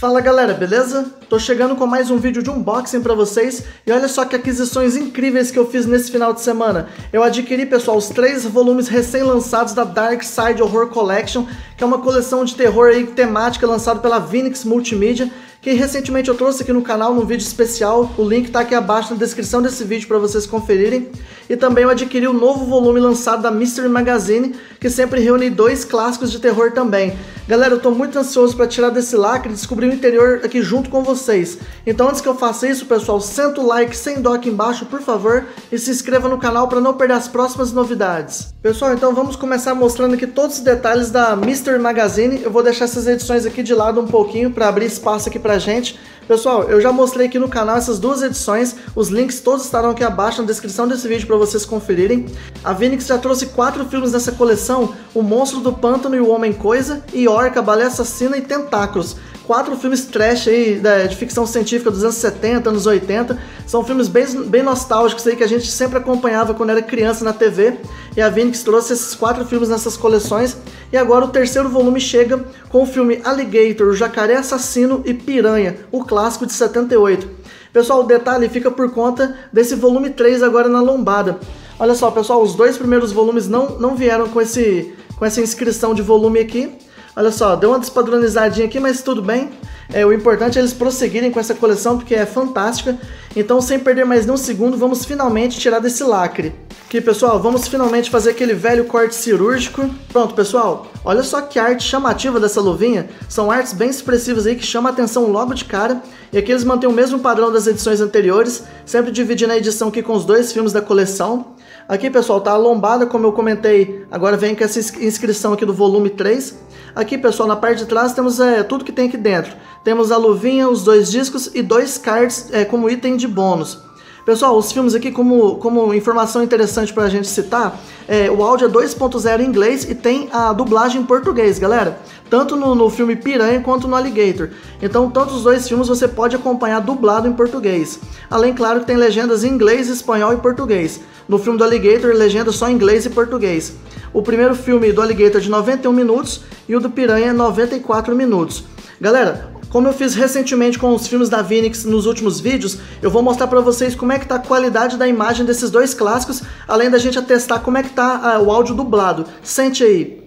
Fala galera, beleza? Tô chegando com mais um vídeo de unboxing pra vocês e olha só que aquisições incríveis que eu fiz nesse final de semana. Eu adquiri, pessoal, os três volumes recém-lançados da Dark Side Horror Collection, que é uma coleção de terror aí, temática lançada pela Vinix Multimedia que recentemente eu trouxe aqui no canal num vídeo especial. O link está aqui abaixo na descrição desse vídeo para vocês conferirem. E também eu adquiri o um novo volume lançado da Mystery Magazine, que sempre reúne dois clássicos de terror também. Galera, eu estou muito ansioso para tirar desse lacre e descobrir o interior aqui junto com vocês. Então antes que eu faça isso, pessoal, senta o like sem dó aqui embaixo, por favor, e se inscreva no canal para não perder as próximas novidades. Pessoal, então vamos começar mostrando aqui todos os detalhes da Mystery Magazine. Eu vou deixar essas edições aqui de lado um pouquinho para abrir espaço aqui para pra gente. Pessoal, eu já mostrei aqui no canal essas duas edições, os links todos estarão aqui abaixo na descrição desse vídeo para vocês conferirem. A Vinix já trouxe quatro filmes dessa coleção, O Monstro do Pântano e o Homem Coisa, e Orca, Balé Assassina e Tentáculos quatro filmes trash aí de, de, ficção científica dos anos 70, anos 80. São filmes bem, bem nostálgicos aí que a gente sempre acompanhava quando era criança na TV. E a Vinix trouxe esses quatro filmes nessas coleções. E agora o terceiro volume chega com o filme Alligator, o Jacaré Assassino e Piranha, o clássico de 78. Pessoal, o detalhe fica por conta desse volume 3 agora na lombada. Olha só, pessoal, os dois primeiros volumes não, não vieram com, esse, com essa inscrição de volume aqui. Olha só, deu uma despadronizadinha aqui, mas tudo bem. É, o importante é eles prosseguirem com essa coleção porque é fantástica. Então, sem perder mais nenhum segundo, vamos finalmente tirar desse lacre. Aqui, pessoal, vamos finalmente fazer aquele velho corte cirúrgico. Pronto, pessoal, olha só que arte chamativa dessa luvinha. São artes bem expressivas aí que chamam a atenção logo de cara. E aqui eles mantêm o mesmo padrão das edições anteriores, sempre dividindo a edição aqui com os dois filmes da coleção. Aqui, pessoal, tá a lombada, como eu comentei, agora vem com essa inscrição aqui do volume 3. Aqui, pessoal, na parte de trás temos é, tudo que tem aqui dentro. Temos a luvinha, os dois discos e dois cards é, como item de bônus. Pessoal, os filmes aqui, como, como informação interessante para a gente citar, é, o áudio é 2.0 em inglês e tem a dublagem em português, galera. Tanto no, no filme Piranha quanto no Alligator. Então, todos os dois filmes você pode acompanhar dublado em português. Além, claro, que tem legendas em inglês, espanhol e português. No filme do Alligator, legenda só em inglês e português. O primeiro filme do Alligator é de 91 minutos e o do Piranha 94 minutos. Galera, como eu fiz recentemente com os filmes da Vinix nos últimos vídeos, eu vou mostrar para vocês como é que tá a qualidade da imagem desses dois clássicos, além da gente atestar como é que tá uh, o áudio dublado. Sente aí.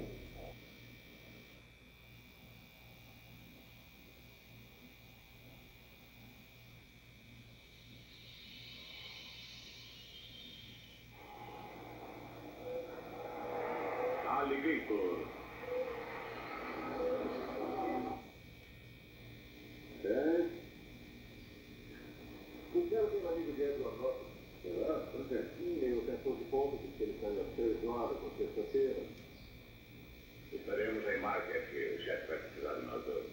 Estaremos em marca que o chefe vai precisar de nós dois.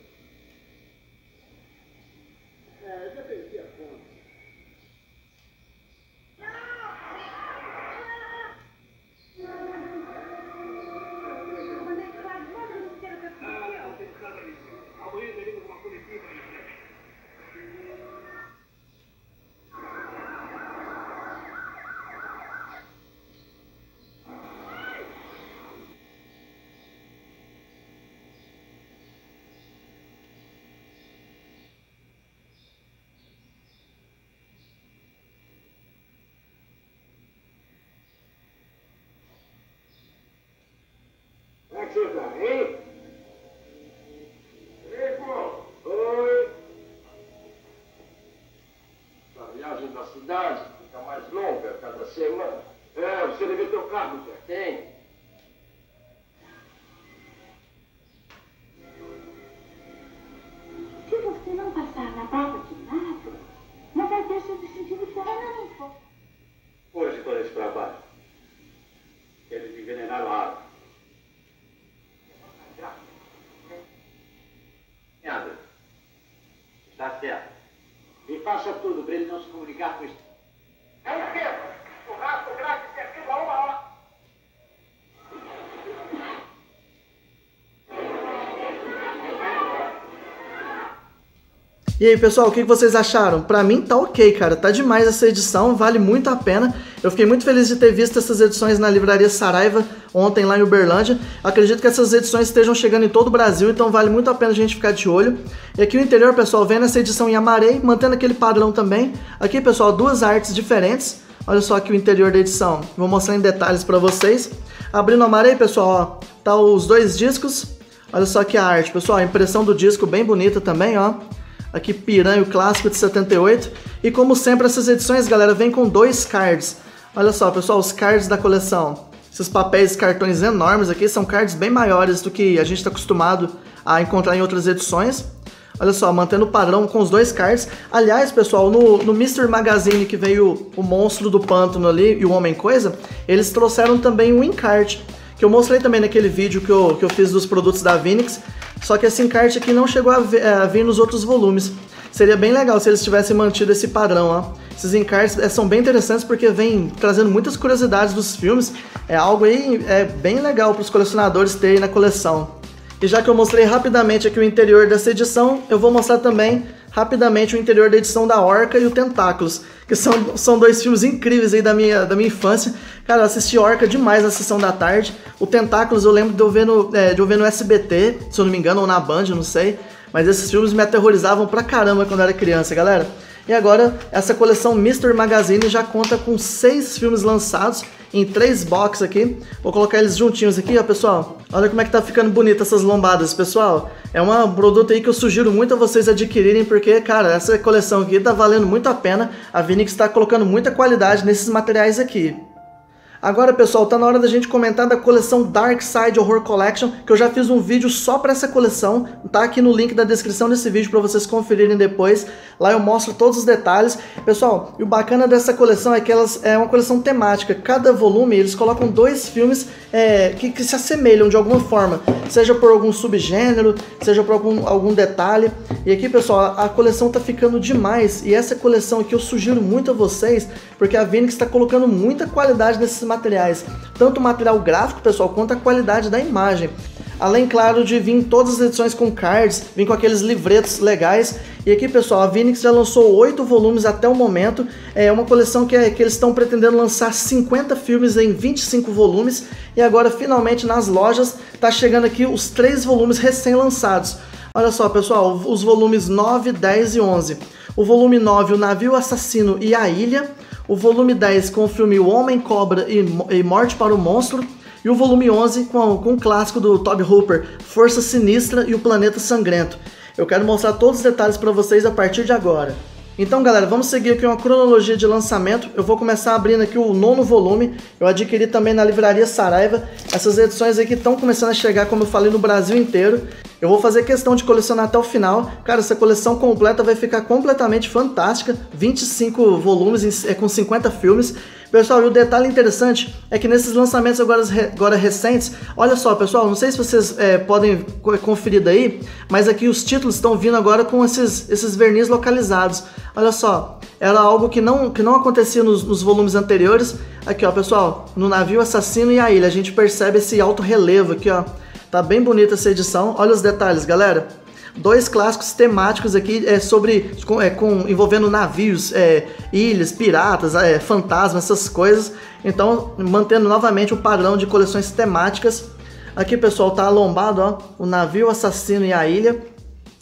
É, já perdi a conta. Amanhã teremos uma coletiva Como é que você tá, hein? Ei, pô! Oi! Essa viagem da cidade fica mais longa a cada semana. É, você deve ter o carro, já tem. Se você não passar na prova de nada, não vai ter seu sentido fora não. Hoje, é esse trabalho? Eles envenenaram a água. Nada. Está certo. E faça tudo para ele não se comunicar com isso. É o quê? O rato grátis termina uma hora. E aí, pessoal, o que vocês acharam? Pra mim tá ok, cara. Tá demais essa edição, vale muito a pena. Eu fiquei muito feliz de ter visto essas edições na livraria Saraiva. Ontem lá em Uberlândia. Acredito que essas edições estejam chegando em todo o Brasil, então vale muito a pena a gente ficar de olho. E aqui o interior, pessoal, vem nessa edição em amarei, mantendo aquele padrão também. Aqui, pessoal, duas artes diferentes. Olha só aqui o interior da edição. Vou mostrar em detalhes para vocês. Abrindo amarei, pessoal, ó, tá os dois discos. Olha só aqui a arte, pessoal, a impressão do disco bem bonita também, ó. Aqui Piranha, o clássico de 78. E como sempre, essas edições, galera, vem com dois cards. Olha só, pessoal, os cards da coleção. Esses papéis, cartões enormes aqui, são cards bem maiores do que a gente está acostumado a encontrar em outras edições. Olha só, mantendo o padrão com os dois cards. Aliás, pessoal, no, no. Magazine que veio o Monstro do Pântano ali e o Homem-Coisa, eles trouxeram também um encarte, que eu mostrei também naquele vídeo que eu, que eu fiz dos produtos da Vinix, só que esse encarte aqui não chegou a, a vir nos outros volumes. Seria bem legal se eles tivessem mantido esse padrão, ó. Esses encartes é, são bem interessantes porque vem trazendo muitas curiosidades dos filmes. É algo aí é bem legal para os colecionadores terem na coleção. E já que eu mostrei rapidamente aqui o interior dessa edição, eu vou mostrar também rapidamente o interior da edição da Orca e o Tentáculos, que são, são dois filmes incríveis aí da minha, da minha infância. Cara, eu assisti Orca demais na sessão da tarde. O Tentáculos eu lembro de eu ver no, é, de eu ver no SBT, se eu não me engano, ou na Band, não sei. Mas esses filmes me aterrorizavam pra caramba quando eu era criança, galera. E agora, essa coleção Mr. Magazine já conta com seis filmes lançados em três boxes aqui. Vou colocar eles juntinhos aqui, ó, pessoal. Olha como é que tá ficando bonita essas lombadas, pessoal. É um produto aí que eu sugiro muito a vocês adquirirem, porque, cara, essa coleção aqui tá valendo muito a pena. A Vinix está colocando muita qualidade nesses materiais aqui. Agora, pessoal, tá na hora da gente comentar da coleção Dark Side Horror Collection, que eu já fiz um vídeo só para essa coleção, tá aqui no link da descrição desse vídeo para vocês conferirem depois. Lá eu mostro todos os detalhes. Pessoal, e o bacana dessa coleção é que elas é uma coleção temática. Cada volume eles colocam dois filmes é, que, que, se assemelham de alguma forma, seja por algum subgênero, seja por algum, algum detalhe. E aqui, pessoal, a, coleção tá ficando demais. E essa coleção aqui eu sugiro muito a vocês, porque a Vinix está colocando muita qualidade nesses materiais, tanto o material gráfico, pessoal, quanto a qualidade da imagem. Além, claro, de vir todas as edições com cards, vir com aqueles livretos legais. E aqui, pessoal, a Vinix já lançou oito volumes até o momento. É uma coleção que, é, que eles estão pretendendo lançar 50 filmes em 25 volumes. E agora, finalmente, nas lojas, tá chegando aqui os três volumes recém-lançados. Olha só, pessoal, os volumes 9, 10 e 11. O volume 9, O Navio Assassino e a Ilha o volume 10 com o filme O Homem Cobra e, e Morte para o Monstro, e o volume 11 com, com o clássico do Toby Hooper, Força Sinistra e o Planeta Sangrento. Eu quero mostrar todos os detalhes para vocês a partir de agora. Então, galera, vamos seguir aqui uma cronologia de lançamento. Eu vou começar abrindo aqui o nono volume. Eu adquiri também na livraria Saraiva. Essas edições aqui estão começando a chegar, como eu falei, no Brasil inteiro. Eu vou fazer questão de colecionar até o final. Cara, essa coleção completa vai ficar completamente fantástica. 25 volumes é, com 50 filmes. Pessoal, e o detalhe interessante é que nesses lançamentos agora, agora recentes, olha só, pessoal, não sei se vocês é, podem conferir daí, mas aqui os títulos estão vindo agora com esses, esses verniz localizados. Olha só, era algo que não, que não acontecia nos, nos volumes anteriores. Aqui, ó, pessoal, no navio assassino e a ilha, a gente percebe esse alto relevo aqui, ó. Tá bem bonita essa edição. Olha os detalhes, galera. Dois clássicos temáticos aqui é sobre com, é, com envolvendo navios, é, ilhas, piratas, é, fantasmas, essas coisas. Então, mantendo novamente o padrão de coleções temáticas. Aqui, pessoal, tá alombado, ó, o navio assassino e a ilha.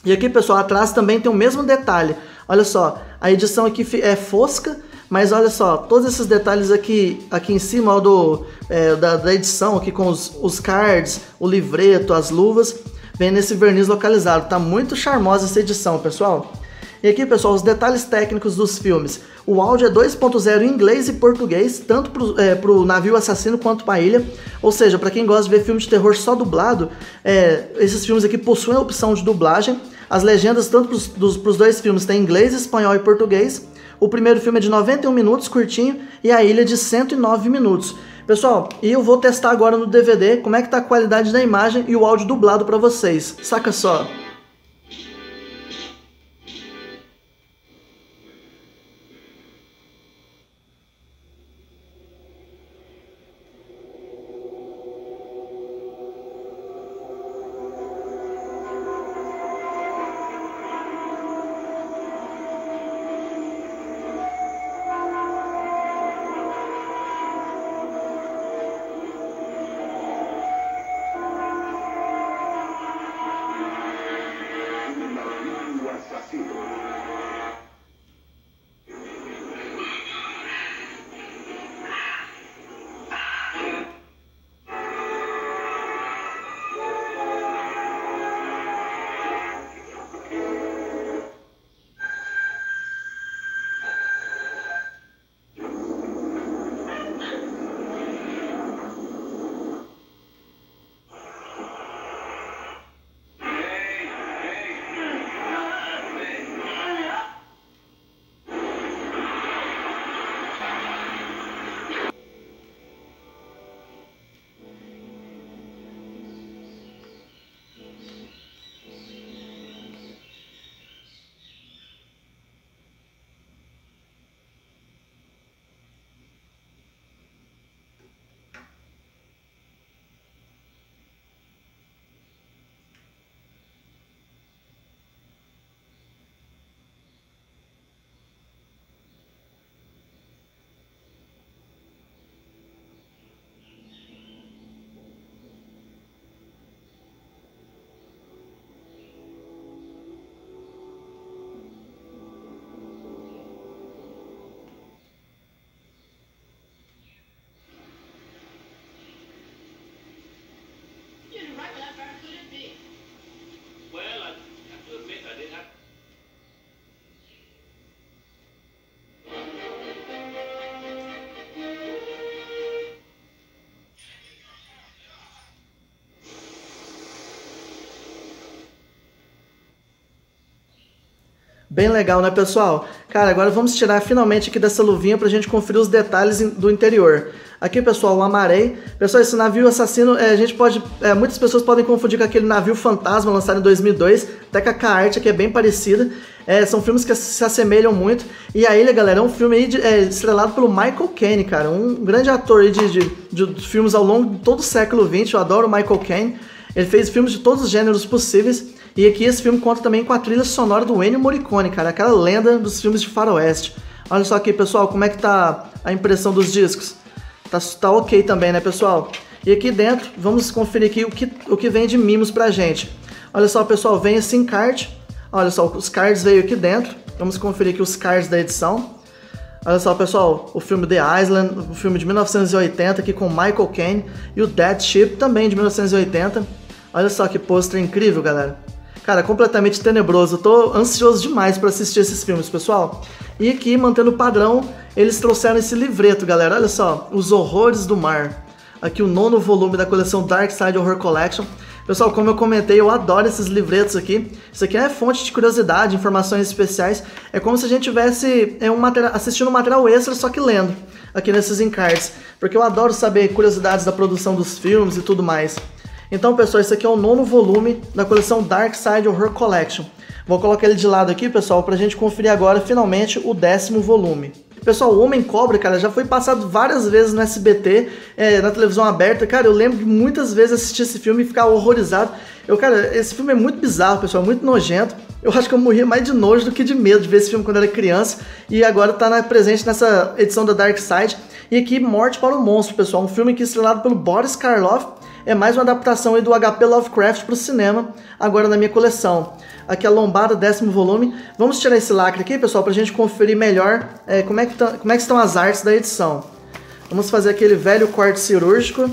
E aqui, pessoal, atrás também tem o mesmo detalhe. Olha só, a edição aqui é fosca, mas olha só, todos esses detalhes aqui, aqui em cima ó, do, é, da, da, edição, aqui com os, os cards, o livreto, as luvas, vem nesse verniz localizado. Tá muito charmosa essa edição, pessoal. E aqui, pessoal, os detalhes técnicos dos filmes. O áudio é 2.0 em inglês e português, tanto pro, é, pro navio assassino quanto para a ilha. Ou seja, para quem gosta de ver filme de terror só dublado, é, esses filmes aqui possuem a opção de dublagem. As legendas, tanto para os dois filmes, tem inglês, espanhol e português. O primeiro filme é de 91 minutos, curtinho, e a ilha de 109 minutos. Pessoal, e eu vou testar agora no DVD como é que tá a qualidade da imagem e o áudio dublado para vocês. Saca só. Bem legal, né, pessoal? Cara, agora vamos tirar finalmente aqui dessa luvinha pra gente conferir os detalhes do interior. Aqui, pessoal, o Amarei. Pessoal, esse navio assassino, é, a gente pode... É, muitas pessoas podem confundir com aquele navio fantasma lançado em 2002, até com a arte aqui é bem parecida. É, são filmes que se assemelham muito. E a Ilha, galera, é um filme de, é, estrelado pelo Michael Caine, cara. Um grande ator de, de, de filmes ao longo de todo o século XX. Eu adoro o Michael Caine. Ele fez filmes de todos os gêneros possíveis. E aqui esse filme conta também com a trilha sonora do Ennio Morricone, cara, aquela lenda dos filmes de faroeste. Olha só aqui, pessoal, como é que tá a impressão dos discos. Tá, tá ok também, né, pessoal? E aqui dentro, vamos conferir aqui o que, o que vem de mimos pra gente. Olha só, pessoal, vem esse encarte. Olha só, os cards veio aqui dentro. Vamos conferir aqui os cards da edição. Olha só, pessoal, o filme The Island, o filme de 1980 aqui com Michael Caine e o Dead Ship também de 1980. Olha só que pôster incrível, galera. Cara, completamente tenebroso. Eu tô ansioso demais para assistir esses filmes, pessoal. E aqui, mantendo o padrão, eles trouxeram esse livreto, galera. Olha só, Os Horrores do Mar. Aqui o nono volume da coleção Dark Side Horror Collection. Pessoal, como eu comentei, eu adoro esses livretos aqui. Isso aqui é fonte de curiosidade, informações especiais. É como se a gente tivesse é, um assistindo um material extra, só que lendo aqui nesses encartes. Porque eu adoro saber curiosidades da produção dos filmes e tudo mais. Então, pessoal, esse aqui é o nono volume da coleção Dark Side Horror Collection. Vou colocar ele de lado aqui, pessoal, pra gente conferir agora, finalmente, o décimo volume. Pessoal, o Homem Cobra, cara, já foi passado várias vezes no SBT, é, na televisão aberta. Cara, eu lembro de muitas vezes assistir esse filme e ficar horrorizado. Eu, cara, esse filme é muito bizarro, pessoal, muito nojento. Eu acho que eu morria mais de nojo do que de medo de ver esse filme quando era criança. E agora tá na, presente nessa edição da Dark Side. E aqui, Morte para o Monstro, pessoal. Um filme que é estrelado pelo Boris Karloff é mais uma adaptação do HP Lovecraft para o cinema, agora na minha coleção. Aqui a lombada, décimo volume. Vamos tirar esse lacre aqui, pessoal, para a gente conferir melhor é, como, é que tá, como é que estão as artes da edição. Vamos fazer aquele velho corte cirúrgico.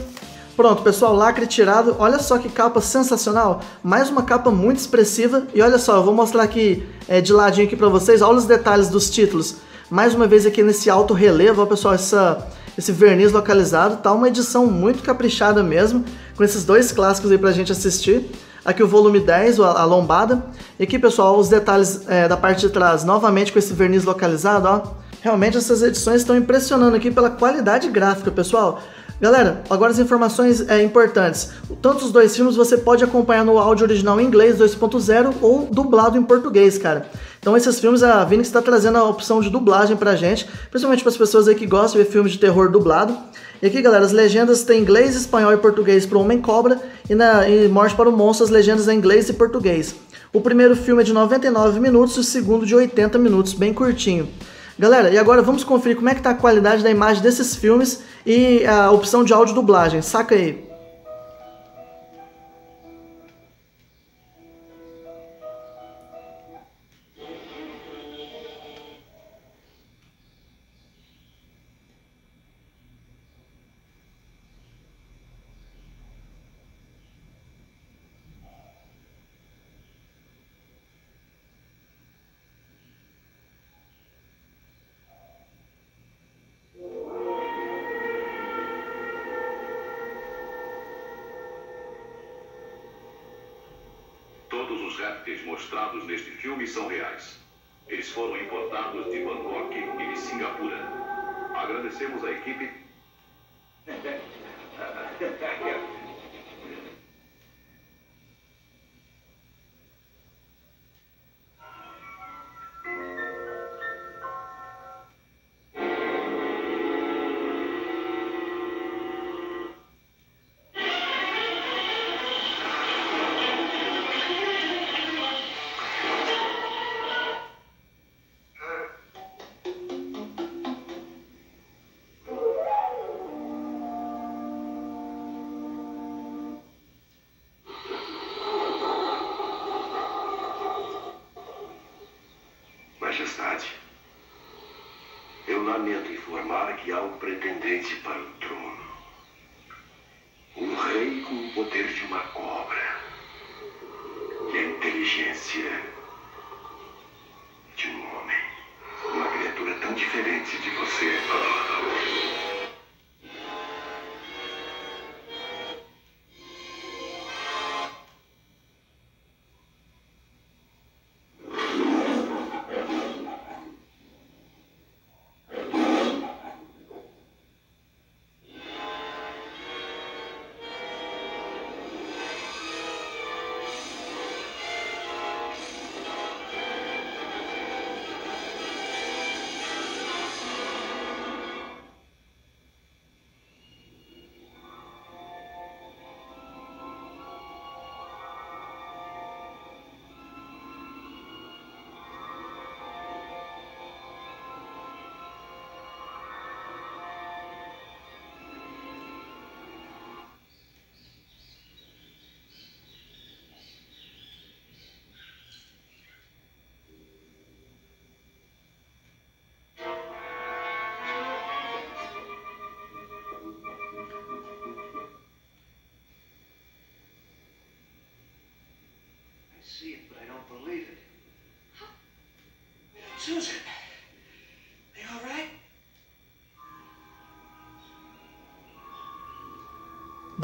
Pronto, pessoal, lacre tirado. Olha só que capa sensacional. Mais uma capa muito expressiva. E olha só, eu vou mostrar aqui é, de ladinho aqui para vocês. Olha os detalhes dos títulos. Mais uma vez aqui nesse alto relevo, ó, pessoal, essa, esse verniz localizado. Tá uma edição muito caprichada mesmo com esses dois clássicos aí pra gente assistir. Aqui o volume 10, a lombada. E aqui, pessoal, os detalhes é, da parte de trás, novamente com esse verniz localizado, ó. Realmente essas edições estão impressionando aqui pela qualidade gráfica, pessoal. Galera, agora as informações é, importantes. Tanto os dois filmes você pode acompanhar no áudio original em inglês 2.0 ou dublado em português, cara. Então esses filmes a Vinix está trazendo a opção de dublagem pra gente, principalmente para as pessoas aí que gostam de ver filmes de terror dublado. E aqui, galera, as legendas têm inglês, espanhol e português para o Homem Cobra e na e Morte para o Monstro as legendas em inglês e português. O primeiro filme é de 99 minutos e o segundo de 80 minutos, bem curtinho. Galera, e agora vamos conferir como é que tá a qualidade da imagem desses filmes e a opção de áudio dublagem. Saca aí. Os répteis mostrados neste filme são reais. Eles foram importados de Bangkok e de Singapura. Agradecemos a equipe. iau pretendenții pe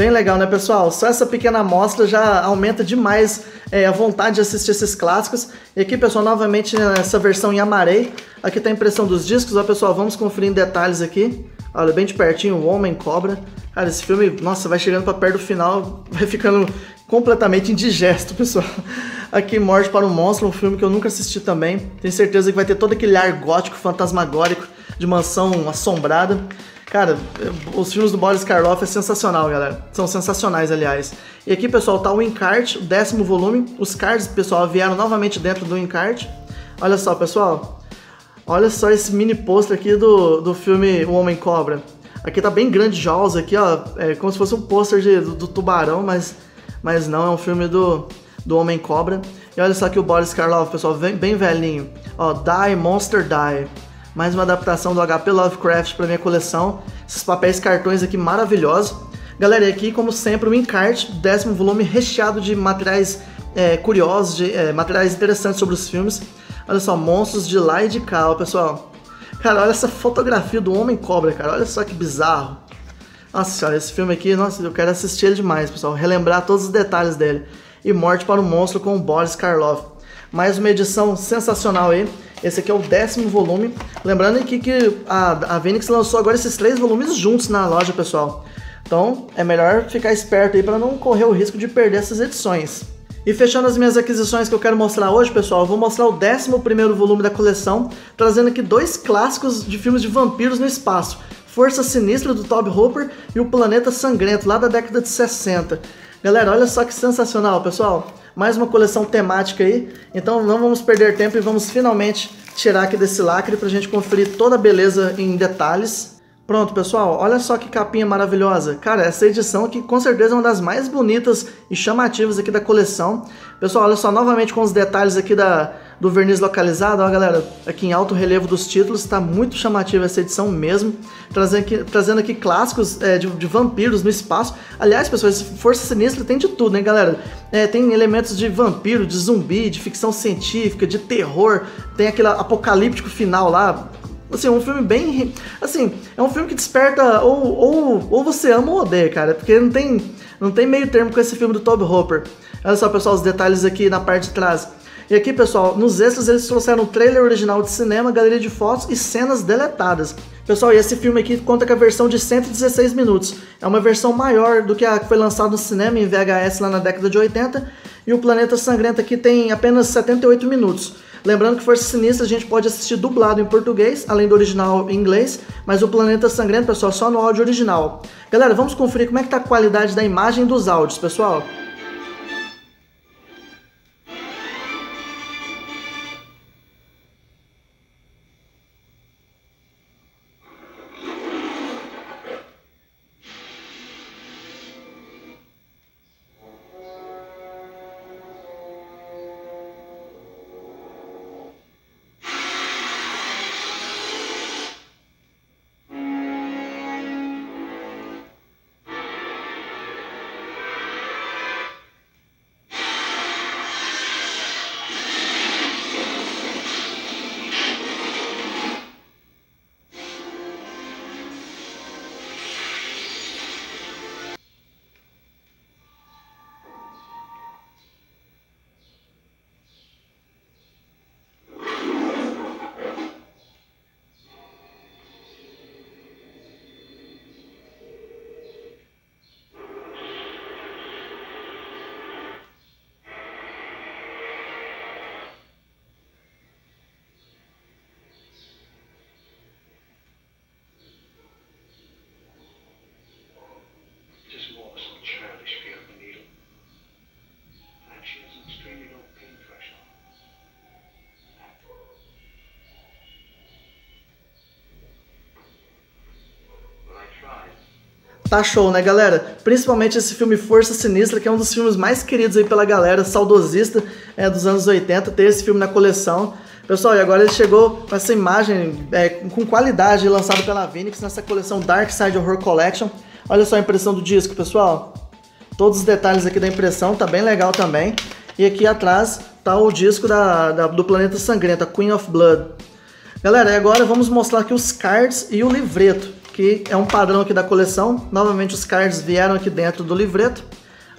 Bem legal, né, pessoal? Só essa pequena amostra já aumenta demais é, a vontade de assistir esses clássicos. E aqui, pessoal, novamente nessa versão em amarei. Aqui tá a impressão dos discos. Ó, pessoal, vamos conferir em detalhes aqui. Olha, bem de pertinho, o Homem Cobra. Cara, esse filme, nossa, vai chegando para perto do final, vai ficando completamente indigesto, pessoal. Aqui, Morte para o Monstro, um filme que eu nunca assisti também. Tenho certeza que vai ter todo aquele ar gótico, fantasmagórico, de mansão assombrada. Cara, os filmes do Boris Karloff é sensacional, galera. São sensacionais, aliás. E aqui, pessoal, tá o encarte, o décimo volume. Os cards, pessoal, vieram novamente dentro do encarte. Olha só, pessoal. Olha só esse mini pôster aqui do, do filme O Homem Cobra. Aqui tá bem grande Jaws aqui, ó. É como se fosse um pôster do, do, tubarão, mas, mas não, é um filme do, do Homem Cobra. E olha só aqui o Boris Karloff, pessoal, bem, bem velhinho. Ó, Die, Monster Die. Mais uma adaptação do HP Lovecraft para minha coleção. Esses papéis cartões aqui maravilhosos. Galera, e aqui, como sempre, o encarte, décimo volume recheado de materiais é, curiosos, de é, materiais interessantes sobre os filmes. Olha só, monstros de lá e de cá, ó, pessoal. Cara, olha essa fotografia do Homem Cobra, cara. Olha só que bizarro. Nossa senhora, esse filme aqui, nossa, eu quero assistir ele demais, pessoal. Relembrar todos os detalhes dele. E Morte para o Monstro com o Boris Karloff. Mais uma edição sensacional aí. Esse aqui é o décimo volume. Lembrando aqui que a, a Phoenix lançou agora esses três volumes juntos na loja, pessoal. Então é melhor ficar esperto aí para não correr o risco de perder essas edições. E fechando as minhas aquisições que eu quero mostrar hoje, pessoal, eu vou mostrar o 11 volume da coleção, trazendo aqui dois clássicos de filmes de vampiros no espaço. Força Sinistra, do Toby Hooper, e O Planeta Sangrento, lá da década de 60. Galera, olha só que sensacional, pessoal. Mais uma coleção temática aí. Então não vamos perder tempo e vamos finalmente tirar aqui desse lacre para a gente conferir toda a beleza em detalhes. Pronto, pessoal, olha só que capinha maravilhosa. Cara, essa edição aqui com certeza é uma das mais bonitas e chamativas aqui da coleção. Pessoal, olha só novamente com os detalhes aqui da, do verniz localizado. Ó, galera, aqui em alto relevo dos títulos, está muito chamativa essa edição mesmo. Trazendo aqui, trazendo aqui clássicos é, de, de, vampiros no espaço. Aliás, pessoal, Força Sinistra tem de tudo, né, galera? É, tem elementos de vampiro, de zumbi, de ficção científica, de terror. Tem aquele apocalíptico final lá, Assim, é um filme bem. Assim, é um filme que desperta ou, ou, ou você ama ou odeia, cara. Porque não tem, não tem meio termo com esse filme do Toby Hopper. Olha só, pessoal, os detalhes aqui na parte de trás. E aqui, pessoal, nos extras eles trouxeram trailer original de cinema, galeria de fotos e cenas deletadas. Pessoal, e esse filme aqui conta com a versão de 116 minutos. É uma versão maior do que a que foi lançada no cinema em VHS lá na década de 80. E o Planeta Sangrento aqui tem apenas 78 minutos. Lembrando que Força Sinistra a gente pode assistir dublado em português, além do original em inglês, mas o Planeta Sangrento, pessoal, só no áudio original. Galera, vamos conferir como é que tá a qualidade da imagem dos áudios, pessoal. Tá show, né, galera? Principalmente esse filme Força Sinistra, que é um dos filmes mais queridos aí pela galera saudosista é, dos anos 80, ter esse filme na coleção. Pessoal, e agora ele chegou com essa imagem é, com qualidade lançado pela Vinix nessa coleção Dark Side Horror Collection. Olha só a impressão do disco, pessoal. Todos os detalhes aqui da impressão, tá bem legal também. E aqui atrás tá o disco da, da do Planeta Sangrento, a Queen of Blood. Galera, e agora vamos mostrar aqui os cards e o livreto, que é um padrão aqui da coleção. Novamente os cards vieram aqui dentro do livreto.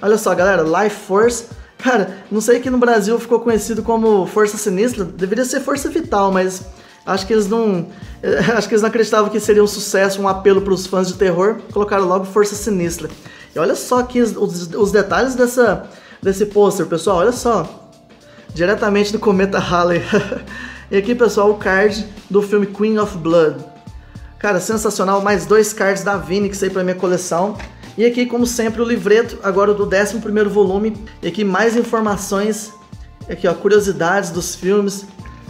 Olha só, galera, Life Force. Cara, não sei que no Brasil ficou conhecido como Força Sinistra, deveria ser Força Vital, mas acho que eles não, acho que eles não acreditavam que seria um sucesso, um apelo para os fãs de terror, colocaram logo Força Sinistra. E olha só aqui os, os detalhes dessa, desse pôster, pessoal, olha só. Diretamente do Cometa Halley. E aqui, pessoal, o card do filme Queen of Blood. Cara, sensacional. Mais dois cards da Vinix aí pra minha coleção. E aqui, como sempre, o livreto, agora do 11 volume. E aqui mais informações, aqui ó, curiosidades dos filmes,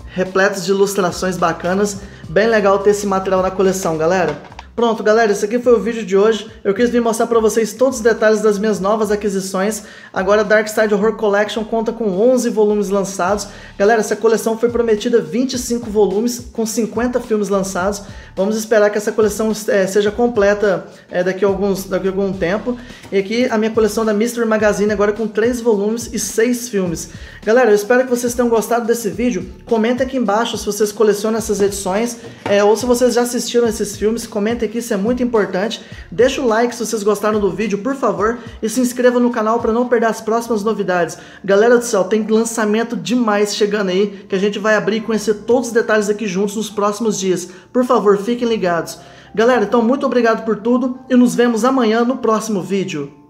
repletos de ilustrações bacanas. Bem legal ter esse material na coleção, galera. Pronto, galera, esse aqui foi o vídeo de hoje. Eu quis vir mostrar para vocês todos os detalhes das minhas novas aquisições. Agora Dark Side Horror Collection conta com 11 volumes lançados. Galera, essa coleção foi prometida 25 volumes com 50 filmes lançados. Vamos esperar que essa coleção é, seja completa é, daqui, a alguns, daqui a algum tempo. E aqui a minha coleção da Mystery Magazine agora com 3 volumes e 6 filmes. Galera, eu espero que vocês tenham gostado desse vídeo. Comenta aqui embaixo se vocês colecionam essas edições é, ou se vocês já assistiram esses filmes. Comenta aqui, isso é muito importante. Deixa o like se vocês gostaram do vídeo, por favor, e se inscreva no canal para não perder as próximas novidades. Galera do céu, tem lançamento demais chegando aí, que a gente vai abrir e conhecer todos os detalhes aqui juntos nos próximos dias. Por favor, fiquem ligados. Galera, então muito obrigado por tudo e nos vemos amanhã no próximo vídeo.